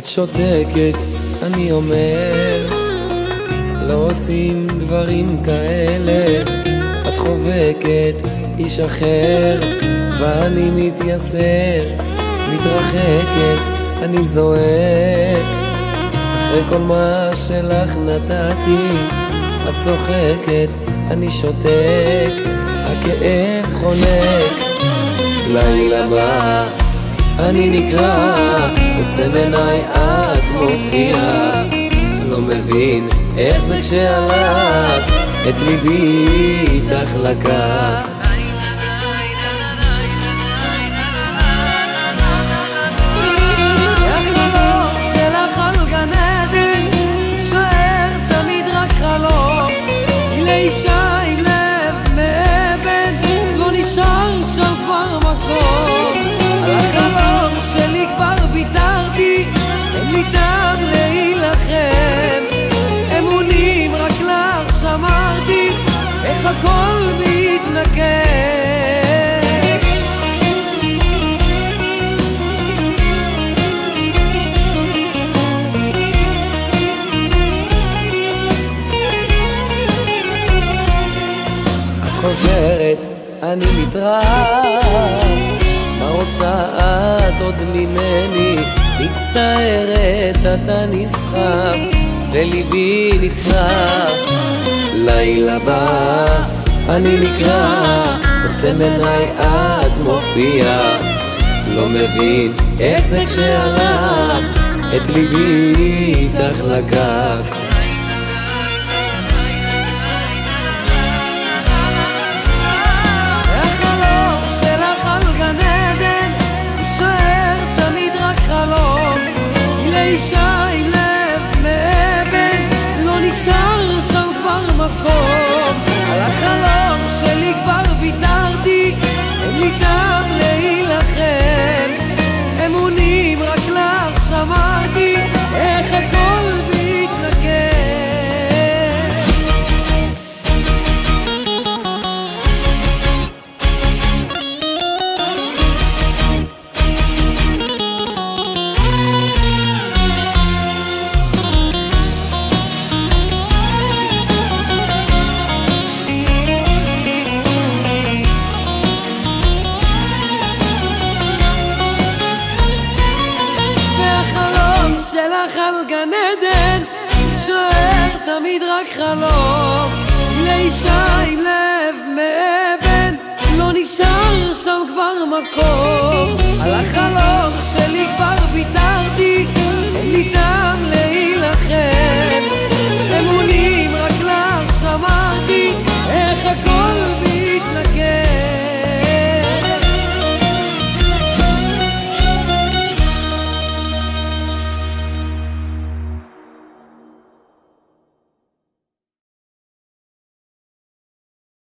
את שותקת, אני אומר, לא עושים דברים כאלה. את חובקת איש אחר, ואני מתייסר, מתרחקת, אני זועק. אחרי כל מה שלך נתתי, את צוחקת, אני שותק, הכאב חונק. לילה בא, אני נקרע, יוצא בעיניי את מופיעה. לא מבין איך זה כשהלך, את ליבי איתך לקח. לאישה עם לב מאבן לא נשאר שם כבר מקום חוזרת, אני מתרעב. מה רוצה את עוד ממני? מצטערת, אתה נסחף, וליבי נשרף. לילה בא, אני נקרע, עוצם עיניי את מופיעה. לא מבין איך זה כשהלכת, את ליבי איתך לקחת. גן עדן שוער תמיד רק חלום לאישה עם לב מאבן לא נשאר שם כבר מקום על החלום שלי כבר ויתרתי ויתרתי.